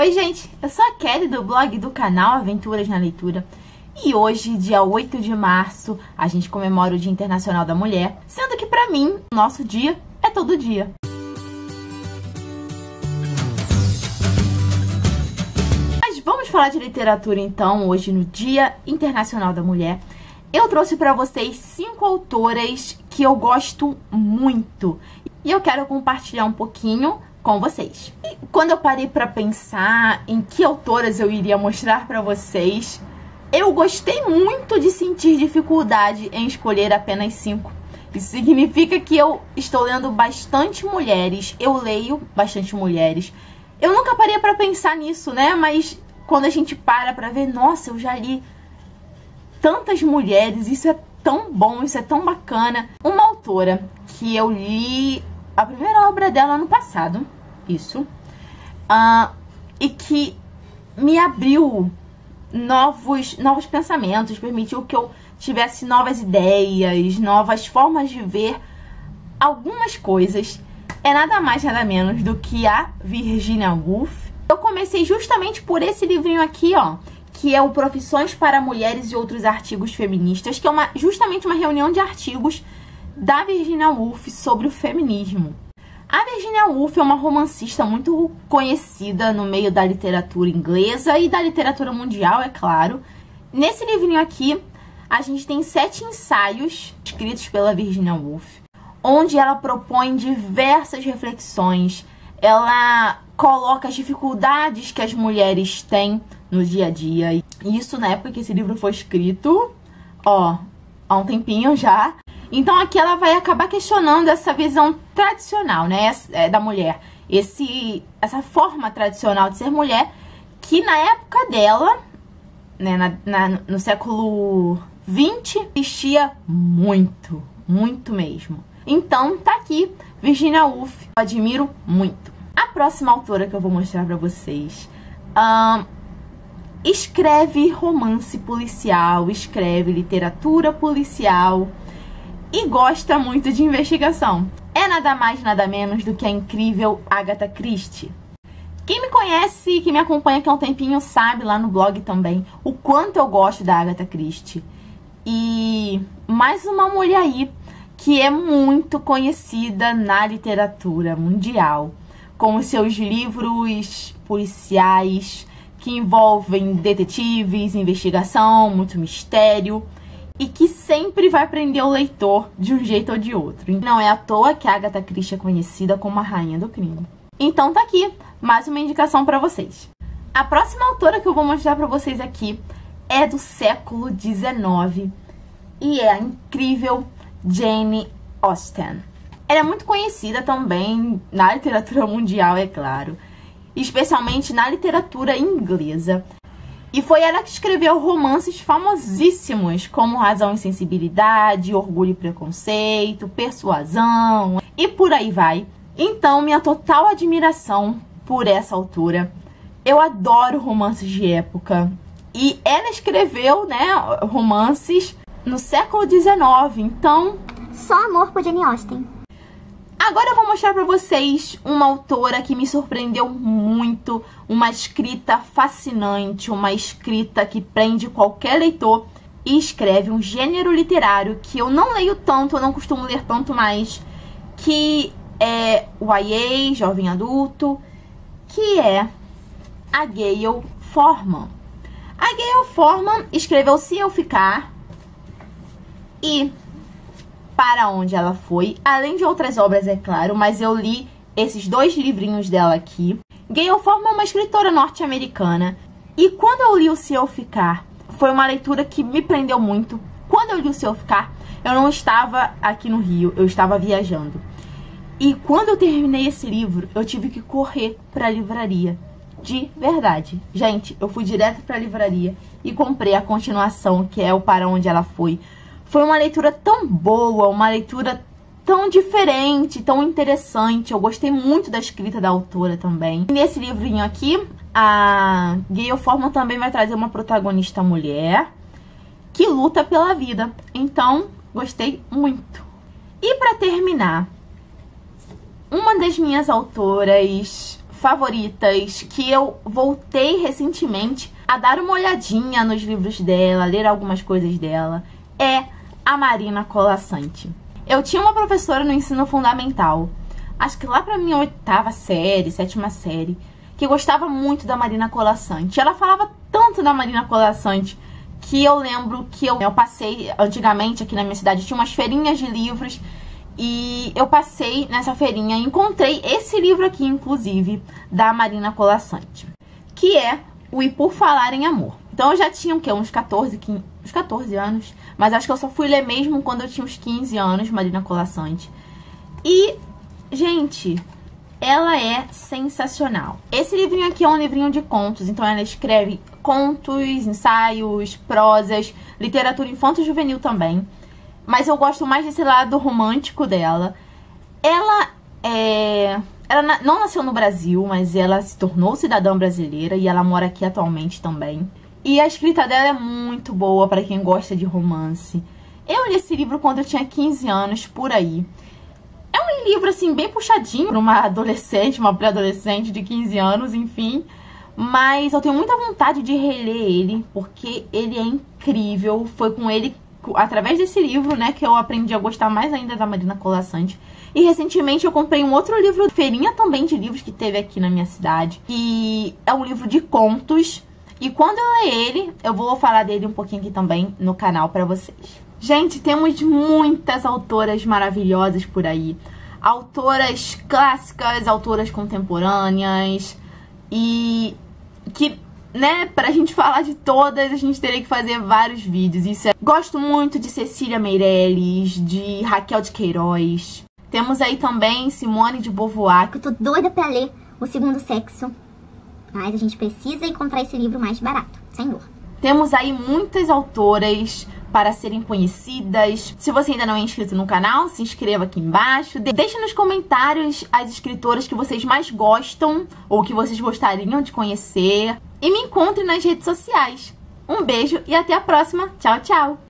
Oi, gente, eu sou a Kelly do blog do canal Aventuras na Leitura. E hoje, dia 8 de março, a gente comemora o Dia Internacional da Mulher, sendo que pra mim, nosso dia é todo dia. Mas vamos falar de literatura então, hoje no Dia Internacional da Mulher. Eu trouxe para vocês cinco autoras que eu gosto muito e eu quero compartilhar um pouquinho com vocês. E quando eu parei para pensar em que autoras eu iria mostrar para vocês, eu gostei muito de sentir dificuldade em escolher apenas cinco. Isso significa que eu estou lendo bastante mulheres, eu leio bastante mulheres. Eu nunca parei para pensar nisso, né? Mas quando a gente para para ver, nossa, eu já li tantas mulheres, isso é tão bom, isso é tão bacana. Uma autora que eu li a primeira obra dela ano passado, isso, uh, e que me abriu novos, novos pensamentos, permitiu que eu tivesse novas ideias, novas formas de ver algumas coisas. É nada mais, nada menos do que a Virginia Woolf. Eu comecei justamente por esse livrinho aqui, ó, que é o Profissões para Mulheres e Outros Artigos Feministas, que é uma, justamente uma reunião de artigos da Virginia Woolf sobre o feminismo. A Virginia Woolf é uma romancista muito conhecida no meio da literatura inglesa e da literatura mundial, é claro. Nesse livrinho aqui, a gente tem sete ensaios escritos pela Virginia Woolf, onde ela propõe diversas reflexões. Ela coloca as dificuldades que as mulheres têm no dia a dia. E isso na época que esse livro foi escrito, ó, há um tempinho já. Então aqui ela vai acabar questionando essa visão tradicional, né, é, da mulher. Esse, essa forma tradicional de ser mulher, que na época dela, né, na, na, no século 20, existia muito, muito mesmo. Então tá aqui, Virginia Woolf, eu admiro muito. A próxima autora que eu vou mostrar pra vocês um, escreve romance policial, escreve literatura policial e gosta muito de investigação. É nada mais nada menos do que a incrível Agatha Christie. Quem me conhece, que me acompanha aqui há um tempinho, sabe lá no blog também o quanto eu gosto da Agatha Christie. E mais uma mulher aí que é muito conhecida na literatura mundial, com os seus livros policiais, que envolvem detetives, investigação, muito mistério e que sempre vai prender o leitor de um jeito ou de outro. Não é à toa que a Agatha Christie é conhecida como a rainha do crime. Então tá aqui mais uma indicação para vocês. A próxima autora que eu vou mostrar para vocês aqui é do século XIX e é a incrível Jane Austen. Ela é muito conhecida também na literatura mundial, é claro especialmente na literatura inglesa. E foi ela que escreveu romances famosíssimos como Razão e Sensibilidade, Orgulho e Preconceito, Persuasão e por aí vai. Então, minha total admiração por essa autora. Eu adoro romances de época. E ela escreveu, né, romances no século XIX, então... Só amor por Jane Austen. Agora eu vou mostrar pra vocês uma autora que me surpreendeu muito, uma escrita fascinante, uma escrita que prende qualquer leitor e escreve um gênero literário que eu não leio tanto, eu não costumo ler tanto mais, que é o YA, jovem adulto, que é a Gayle Forman. A Gayle Forman escreveu Se Eu Ficar e para onde ela foi, além de outras obras, é claro, mas eu li esses dois livrinhos dela aqui. Gayle Forman é uma escritora norte-americana e quando eu li o Se Eu Ficar, foi uma leitura que me prendeu muito. Quando eu li o Se Eu Ficar, eu não estava aqui no Rio, eu estava viajando. E quando eu terminei esse livro, eu tive que correr para a livraria. De verdade. Gente, eu fui direto para a livraria e comprei a continuação, que é o Para Onde Ela Foi foi uma leitura tão boa, uma leitura tão diferente, tão interessante. Eu gostei muito da escrita da autora também. nesse livrinho aqui, a Gayle Forman também vai trazer uma protagonista mulher que luta pela vida. Então, gostei muito. E para terminar, uma das minhas autoras favoritas que eu voltei recentemente a dar uma olhadinha nos livros dela, ler algumas coisas dela, é a Marina Colassante. Eu tinha uma professora no ensino fundamental, acho que lá pra minha oitava série, sétima série, que gostava muito da Marina Colassante. Ela falava tanto da Marina Colassante que eu lembro que eu, eu passei antigamente aqui na minha cidade, tinha umas feirinhas de livros e eu passei nessa feirinha e encontrei esse livro aqui, inclusive, da Marina Colassante, que é o E Por Falar em Amor. Então eu já tinha o quê? Uns 14, 15, uns 14 anos, mas acho que eu só fui ler mesmo quando eu tinha uns 15 anos, Marina Colassante. E, gente, ela é sensacional. Esse livrinho aqui é um livrinho de contos, então ela escreve contos, ensaios, prosas, literatura infanto-juvenil também. Mas eu gosto mais desse lado romântico dela. Ela é... Ela não nasceu no Brasil, mas ela se tornou cidadã brasileira e ela mora aqui atualmente também. E a escrita dela é muito boa para quem gosta de romance. Eu li esse livro quando eu tinha 15 anos, por aí um livro, assim, bem puxadinho para uma adolescente, uma pré-adolescente de 15 anos, enfim. Mas eu tenho muita vontade de reler ele, porque ele é incrível. Foi com ele, através desse livro, né, que eu aprendi a gostar mais ainda da Marina Colassante. E recentemente eu comprei um outro livro, feirinha também de livros que teve aqui na minha cidade, que é um livro de contos. E quando eu ler ele, eu vou falar dele um pouquinho aqui também no canal pra vocês. Gente, temos muitas autoras maravilhosas por aí autoras clássicas, autoras contemporâneas e que, né, pra gente falar de todas, a gente teria que fazer vários vídeos. Isso é... Gosto muito de Cecília Meirelles, de Raquel de Queiroz. Temos aí também Simone de Beauvoir. Eu tô doida pra ler O Segundo Sexo, mas a gente precisa encontrar esse livro mais barato, sem dor. Temos aí muitas autoras para serem conhecidas. Se você ainda não é inscrito no canal, se inscreva aqui embaixo. Deixe nos comentários as escritoras que vocês mais gostam ou que vocês gostariam de conhecer. E me encontre nas redes sociais. Um beijo e até a próxima. Tchau, tchau!